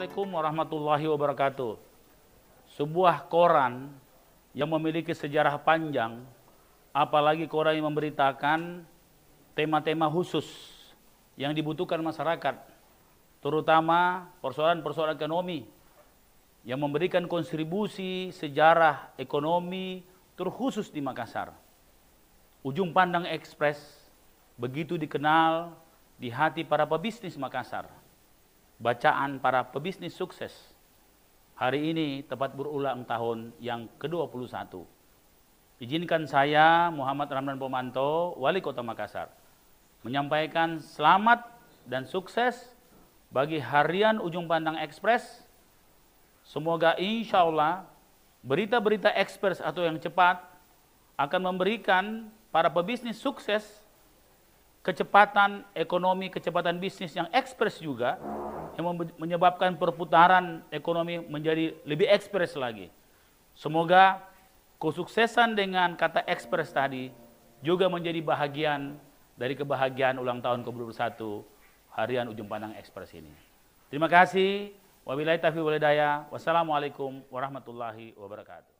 Assalamualaikum warahmatullahi wabarakatuh. Sebuah koran yang memiliki sejarah panjang, apalagi koran yang memberitakan tema-tema khusus yang dibutuhkan masyarakat, terutama persoalan-persoalan ekonomi yang memberikan kontribusi sejarah ekonomi terkhusus di Makassar. Ujung Pandang Express begitu dikenal di hati para pebisnis Makassar. Bacaan para pebisnis sukses Hari ini tepat berulang tahun yang ke-21. Izinkan saya Muhammad Ramdan Pomanto, Wali Kota Makassar, menyampaikan selamat dan sukses bagi harian Ujung Pandang Express. Semoga insya Allah berita-berita ekspres atau yang cepat akan memberikan para pebisnis sukses kecepatan ekonomi, kecepatan bisnis yang ekspres juga yang menyebabkan perputaran ekonomi menjadi lebih ekspres lagi. Semoga kesuksesan dengan kata ekspres tadi juga menjadi bahagian dari kebahagiaan ulang tahun ke-21 harian Ujung Pandang Ekspres ini. Terima kasih. Wabillahi taufiq walhidayah. Wassalamualaikum warahmatullahi wabarakatuh.